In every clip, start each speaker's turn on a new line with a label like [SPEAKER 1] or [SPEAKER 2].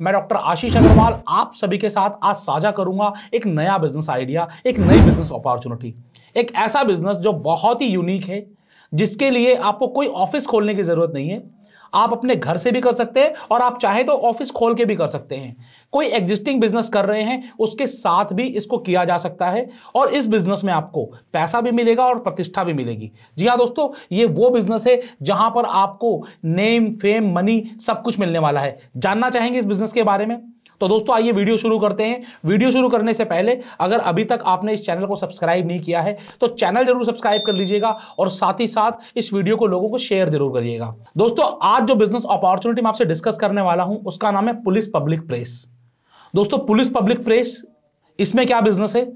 [SPEAKER 1] मैं डॉक्टर आशीष अग्रवाल आप सभी के साथ आज साझा करूँगा एक नया बिज़नेस आइडिया एक नई बिज़नेस अपॉर्चुनिटी एक ऐसा बिज़नेस जो बहुत ही यूनिक है, जिसके लिए आपको कोई ऑफ़िस खोलने की ज़रूरत नहीं है। आप अपने घर से भी कर सकते हैं और आप चाहे तो ऑफ़िस खोल के भी कर सकते हैं। कोई एग्जिस्टिंग बिज़नेस कर रहे हैं, उसके साथ भी इसको किया जा सकता है और इस बिज़नेस में आपको पैसा भी मिलेगा और प्रतिष्ठा भी मिलेगी। जी हाँ दोस्तों, ये वो बिज़नेस है जहाँ पर आपको नेम फेम मनी सब कुछ मिलने वाला है। जानना चाहेंगे इस बिज़नेस के बारे में? तो दोस्तों, आइए वीडियो शुरू करते हैं। वीडियो शुरू करने से पहले, अगर अभी तक आपने इस चैनल को सब्सक्राइब नहीं किया है तो चैनल ज़रूर सब्सक्राइब कर लीजिएगा और साथ ही साथ इस वीडियो को लोगों को शेयर ज़रूर करिएगा। दोस्तों, आज जो बिज़नेस अपॉर्चुनिटी मैं आपसे डिस्कस करने वाला हूँ, उसका नाम है पुलिस पब्लिक प्रेस दोस्तों, पुलिस पब्लिक प्रेस इसमें क्या बिज़नेस है?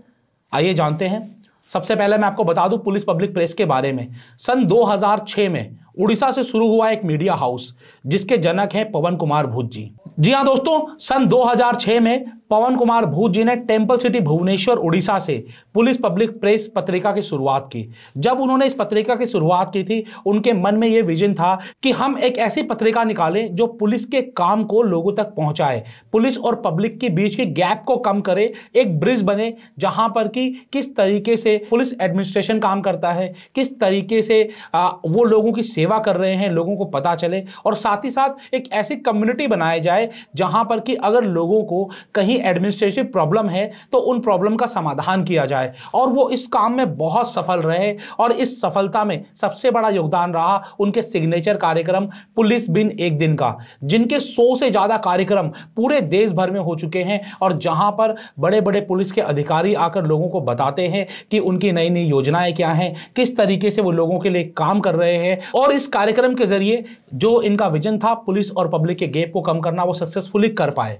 [SPEAKER 1] आइए जानते हैं। सबसे पहले मैं आपको बता दूँ पुलिस पब्लिक प्रेस के बारे में। सन 2006 में उड़ीसा से शुरू हुआ एक मीडिया हाउस जिसके जनक हैं पवन कुमार भूत जी। जी हाँ दोस्तों सन 2006 में पवन कुमार भूत जी ने टेंपल सिटी भुवनेश्वर उड़ीसा से पुलिस पब्लिक प्रेस पत्रिका की शुरुआत की। जब उन्होंने इस पत्रिका की शुरुआत की थी उनके मन में यह विजन था कि हम एक ऐसी पत्रिका निकालें जो पुलिस के काम को लोगों तक पहुँचाए पुलिस और पब्लिक के बीच के गैप को कम करे एक ब्रिज बने जहाँ पर कि किस तरीके से पुलिस एडमिनिस्ट्रेशन काम करता है किस तरीके से आ, वो लोगों की सेवा कर रहे हैं लोगों को पता चले और साथ ही साथ एक ऐसी कम्युनिटी बनाई जाए जहाँ पर कि अगर लोगों को कहीं एडमिनिस्ट्रेटिव प्रॉब्लम है तो उन प्रॉब्लम का समाधान किया जाए। और वो इस काम में बहुत सफल रहे और इस सफलता में सबसे बड़ा योगदान रहा उनके सिग्नेचर कार्यक्रम पुलिस बिन एक दिन का, जिनके सौ से ज़्यादा कार्यक्रम पूरे देश भर में हो चुके हैं और जहाँ पर बड़े बड़े पुलिस के अधिकारी आकर लोगों को बताते हैं कि उनकी नई नई योजनाएँ क्या हैं, किस तरीके से वो लोगों के लिए काम कर रहे हैं और इस कार्यक्रम के ज़रिए जो इनका विजन था, पुलिस और पब्लिक के गैप को कम करना वो सक्सेसफुली कर पाए।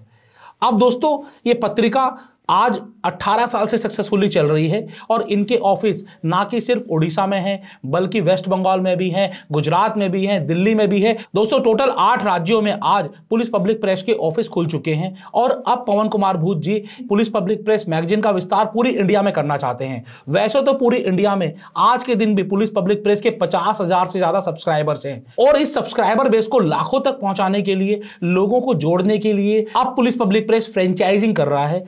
[SPEAKER 1] अब दोस्तों ये पत्रिका आज 18 साल से सक्सेसफुली चल रही है और इनके ऑफ़िस ना कि सिर्फ़ उड़ीसा में है, बल्कि वेस्ट बंगाल में भी है, गुजरात में भी है, दिल्ली में भी है। दोस्तों टोटल आठ राज्यों में आज पुलिस पब्लिक प्रेस के ऑफ़िस खुल चुके हैं। और अब Pawan Kumar Bhoot ji, police public press magazine का विस्तार पूरी इंडिया में करना चाहते हैं। वैसे तो पूरी इंडिया में आज के दिन भी पुलिस पब्लिक प्रेस के पचास से ज़्यादा सब्सक्राइबर्स हैं। और इस सब्सक्राइबर बेस को लाखों तक पहुँचाने के लिए, लोगों को जोड़ने के लिए अब पुलिस पब्लिक प्रेस फ्रेंचाइजिंग कर रहा है।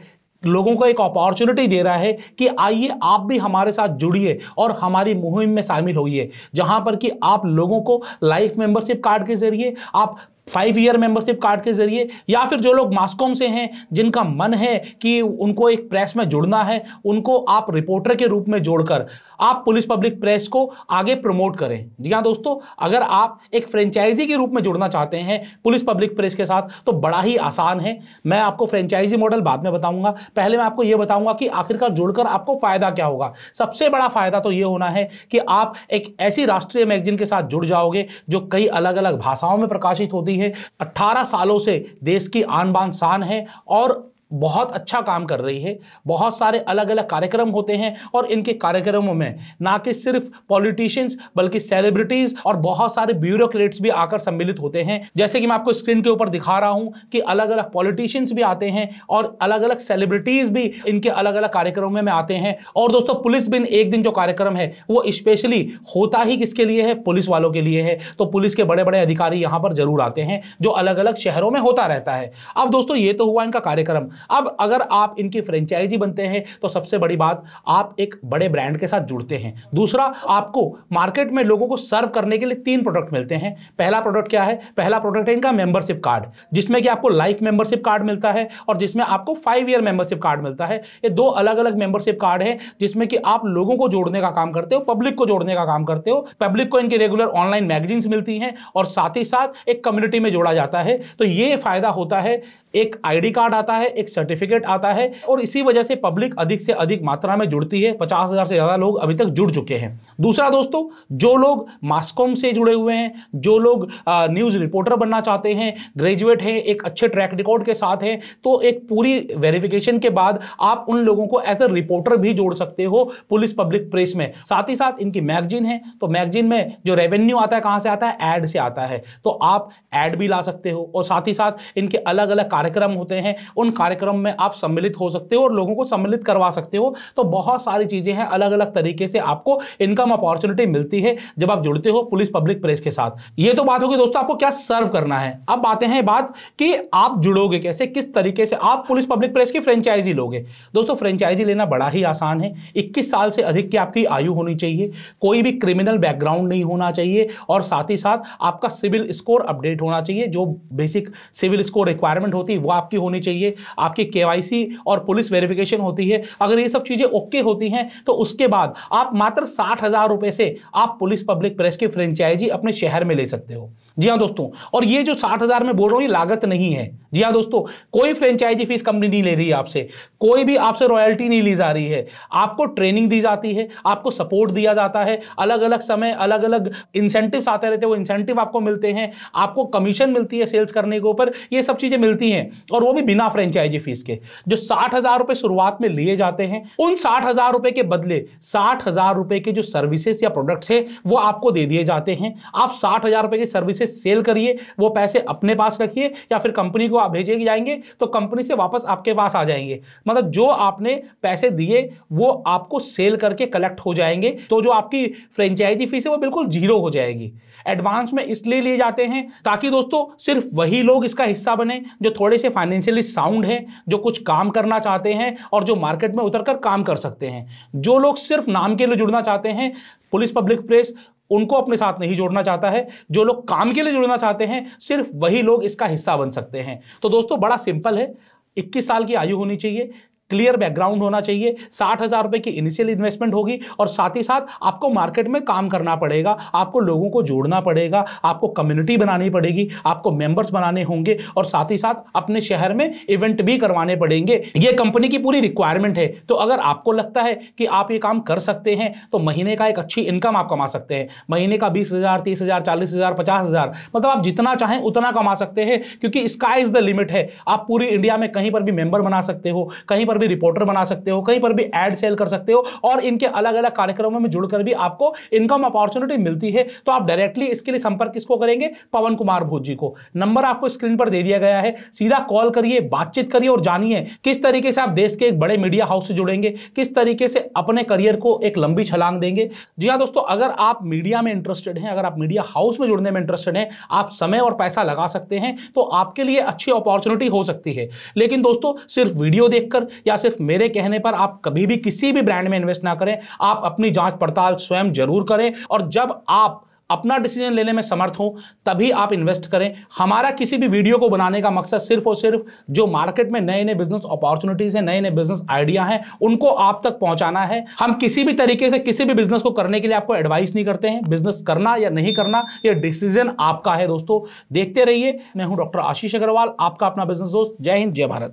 [SPEAKER 1] लोगों को एक अपॉर्चुनिटी दे रहा है कि आइए आप भी हमारे साथ जुड़िए और हमारी मुहिम में शामिल होइए, जहाँ पर कि आप लोगों को लाइफ मेंबरशिप कार्ड के ज़रिए आप फाइव ईयर मेंबरशिप कार्ड के ज़रिए, या फिर जो लोग मास्कोम से हैं, जिनका मन है कि उनको एक प्रेस में जुड़ना है, उनको आप रिपोर्टर के रूप में जोड़कर, आप पुलिस पब्लिक प्रेस को आगे प्रमोट करें। जी हाँ दोस्तों, अगर आप एक फ्रेंचाइजी के रूप में जुड़ना चाहते हैं पुलिस पब्लिक प्रेस के साथ तो बड़ा ही आसान है। मैं आपको फ्रेंचाइजी मॉडल बाद में बताऊँगा। पहले मैं आपको यह बताऊँगा कि आखिरकार जुड़कर आपको फ़ायदा क्या होगा। सबसे बड़ा फ़ायदा तो यह होना है कि आप एक ऐसी राष्ट्रीय मैगजीन के साथ जुड़ जाओगे, जो कई अलग अलग भाषाओं में प्रकाशित होती है। 18 सालों से देश की आन बान शान है और बहुत अच्छा काम कर रही है। बहुत सारे अलग अलग कार्यक्रम होते हैं और इनके कार्यक्रमों में ना कि सिर्फ़ पॉलिटिशियंस बल्कि सेलिब्रिटीज और बहुत सारे ब्यूरोक्रेट्स भी आकर सम्मिलित होते हैं। जैसे कि मैं आपको स्क्रीन के ऊपर दिखा रहा हूँ कि अलग अलग पॉलिटिशियंस भी आते हैं और अलग अलग सेलिब्रिटीज भी इनके अलग अलग कार्यक्रमों में आते हैं। और दोस्तों, पुलिस बिन एक दिन जो कार्यक्रम है, वो स्पेशली होता ही किसके लिए है? पुलिस वालों के लिए है। तो पुलिस के बड़े बड़े अधिकारी यहाँ पर ज़रूर आते हैं, जो अलग अलग शहरों में होता रहता है। अब दोस्तों, ये तो हुआ इनका कार्यक्रम। अब अगर आप इनकी फ्रेंचाइजी बनते हैं तो सबसे बड़ी बात, आप एक बड़े ब्रांड के साथ जुड़ते हैं। दूसरा, आपको मार्केट में लोगों को सर्व करने के लिए तीन प्रोडक्ट मिलते हैं। पहला प्रोडक्ट क्या है? पहला प्रोडक्ट है इनका मेंबरशिप कार्ड जिसमें कि आपको लाइफ मेंबरशिप कार्ड मिलता है और जिसमें आपको फाइव ईयर मेंबरशिप कार्ड मिलता है। ये दो अलग अलग मेंबरशिप कार्ड है, जिसमें कि आप लोगों को जोड़ने का काम करते हो पब्लिक को जोड़ने का काम करते हो। पब्लिक को इनकी रेगुलर ऑनलाइन मैगजीन्स मिलती हैं और साथ ही साथ एक कम्युनिटी में जोड़ा जाता है। तो ये फ़ायदा होता है, एक आईडी कार्ड आता है, एक सर्टिफिकेट आता है और इसी वजह से पब्लिक अधिक से अधिक मात्रा में जुड़ती है, पचास हज़ार से ज़्यादा लोग अभी तक जुड़ चुके हैं। दूसरा दोस्तों, जो लोग मास्कॉम से जुड़े हुए हैं, जो लोग न्यूज़ रिपोर्टर बनना चाहते हैं ग्रेजुएट हैं, एक अच्छे ट्रैक रिकॉर्ड के साथ हैं तो एक पूरी वेरिफिकेशन के बाद आप उन लोगों को एज ए रिपोर्टर भी जोड़ सकते हो पुलिस पब्लिक प्रेस में। साथ ही साथ इनकी मैगजीन है तो मैगजीन में जो रेवेन्यू आता है, कहाँ से आता है? एड से आता है। तो आप एड भी ला सकते हो और साथ ही साथ इनके अलग अलग कार्यक्रम होते हैं। उन कार्यक्रम कार्यक्रम में आप सम्मिलित हो सकते हो और लोगों को सम्मिलित करवा सकते हो। तो बहुत सारी चीज़ें हैं अलग अलग तरीके से आपको इनकम अपॉर्चुनिटी मिलती है जब आप जुड़ते हो पुलिस पब्लिक प्रेस के साथ। ये तो बात होगी दोस्तों, आपको क्या सर्व करना है? अब आते हैं बात कि आप जुड़ोगे कैसे, किस तरीके से आप पुलिस पब्लिक प्रेस की फ्रेंचाइजी लोगे। दोस्तों फ्रेंचाइजी लेना बड़ा ही आसान है। इक्कीस साल से अधिक की आपकी आयु होनी चाहिए, कोई भी क्रिमिनल बैकग्राउंड नहीं होना चाहिए और साथ ही साथ आपका सिविल स्कोर अपडेट होना चाहिए। जो बेसिक सिविल स्कोर रिक्वायरमेंट होती है, वो आपकी होनी चाहिए। आपकी केवाईसी और पुलिस वेरिफिकेशन होती है, अगर ये सब चीज़ें ओके होती हैं तो उसके बाद आप मात्र साठ हज़ार रुपए से आप पुलिस पब्लिक प्रेस की फ्रेंचाइजी अपने शहर में ले सकते हो। जी हाँ दोस्तों, और ये जो साठ हज़ार में बोल रहा हूँ, ये लागत नहीं है। जी हाँ दोस्तों, कोई फ्रेंचाइजी फ़ीस कंपनी नहीं ले रही है आपसे। कोई भी आपसे रॉयल्टी नहीं ली जा रही है। आपको ट्रेनिंग दी जाती है, आपको सपोर्ट दिया जाता है। अलग अलग समय अलग अलग इंसेंटिव आते रहते हैं, वो इंसेंटिव आपको मिलते हैं। आपको कमीशन मिलती है सेल्स करने के ऊपर, ये सब चीज़ें मिलती हैं। और वो भी बिना फ्रेंचाइजी फ़ीस के। जो साठ हज़ार शुरुआत में लिए जाते हैं, उन साठ हज़ार के बदले साठ हज़ार के जो सर्विसेज़ या प्रोडक्ट्स है, वो आपको दे दिए जाते हैं। आप साठ हज़ार रुपए की सर्विसेज़ सेल करिए, वो पैसे अपने पास रखिए या फिर कंपनी को आप भेजे जाएँगे तो कंपनी से वापस आपके पास आ जाएँगे। मतलब जो आपने पैसे दिए, वो आपको सेल करके कलेक्ट हो जाएँगे तो जो आपकी फ्रेंचाइजी फ़ीस है, वो बिल्कुल ज़ीरो हो जाएगी। एडवांस में इसलिए लिए जाते हैं ताकि दोस्तों, सिर्फ़ वही लोग इसका हिस्सा बने, जो थोड़े से फाइनेंशियली साउंड हैं, जो कुछ काम करना चाहते हैं और जो मार्केट में उतरकर काम कर सकते हैं। जो लोग सिर्फ़ नाम के लिए जुड़ना चाहते हैं, पुलिस पब्लिक प्रेस उनको अपने साथ नहीं जोड़ना चाहता है। जो लोग काम के लिए जुड़ना चाहते हैं, सिर्फ़ वही लोग इसका हिस्सा बन सकते हैं। तो दोस्तों, बड़ा सिंपल है। 21 साल की आयु होनी चाहिए। क्लियर बैकग्राउंड होना चाहिए। साठ हज़ार रुपए की इनिशियल इन्वेस्टमेंट होगी और साथ ही साथ आपको मार्केट में काम करना पड़ेगा, आपको लोगों को जोड़ना पड़ेगा, आपको कम्युनिटी बनानी पड़ेगी, आपको मेंबर्स बनाने होंगे और साथ ही साथ अपने शहर में इवेंट भी करवाने पड़ेंगे। ये कंपनी की पूरी रिक्वायरमेंट है। तो अगर आपको लगता है कि आप ये काम कर सकते हैं तो महीने का एक अच्छी इनकम आप कमा सकते हैं। महीने का बीस हज़ार, तीस हज़ार, चालीस हज़ार, पचास हज़ार मतलब आप जितना चाहें उतना कमा सकते हैं, क्योंकि स्काई इज़ द लिमिट है। आप पूरी इंडिया में कहीं पर भी मेंबर बना सकते हो, कहीं पर भी रिपोर्टर बना सकते हो, कहीं पर भी एड सेल कर सकते हो और इनके अलग अलग कार्यक्रमों में जुड़कर भी आपको इनकम अपॉर्चुनिटी मिलती है। तो आप डायरेक्टली इसके लिए संपर्क किसको करेंगे? पवन कुमार भोज जी को। नंबर आपको स्क्रीन पर दे दिया गया है। सीधा कॉल करिए, बातचीत करिए और जानिए किस तरीके से आप देश के एक बड़े मीडिया हाउस से जुड़ेंगे, किस तरीके से अपने करियर को एक लंबी छलांग देंगे। जी हाँ दोस्तों, अगर आप मीडिया में इंटरेस्टेड हैं, अगर आप मीडिया हाउस में जुड़ने में इंटरेस्टेड हैं, आप समय और पैसा लगा सकते हैं तो आपके लिए अच्छी अपॉर्चुनिटी हो सकती है। लेकिन दोस्तों, सिर्फ़ वीडियो देखकर या सिर्फ़ मेरे कहने पर आप कभी भी किसी भी ब्रांड में इन्वेस्ट ना करें, आप अपनी जाँच पड़ताल स्वयं ज़रूर करें और जब आप अपना डिसीज़न लेने में समर्थ हो, तभी आप इन्वेस्ट करें। हमारा किसी भी वीडियो को बनाने का मकसद सिर्फ़ और सिर्फ़ जो मार्केट में नए नए बिज़नेस अपॉर्चुनिटीज़ हैं नए नए बिज़नेस आइडिया हैं, उनको आप तक पहुंचाना है। हम किसी भी तरीके से किसी भी बिज़नेस को करने के लिए आपको एडवाइस नहीं करते हैं। बिज़नेस करना या नहीं करना यह डिसीज़न आपका है दोस्तों। देखते रहिए, मैं हूँ डॉक्टर आशीष अग्रवाल, आपका अपना बिज़नेस दोस्त। जय हिंद, जय भारत।